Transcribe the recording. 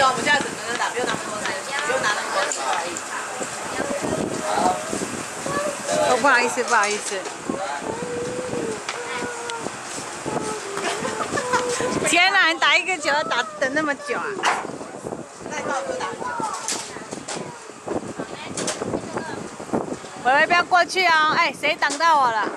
我们下次等等打，不用打那么快，不用打那么快。哦，不好意思，不好意思。天哪，你打一个球要打等那么久啊？不要过去啊！哎，谁挡到我了？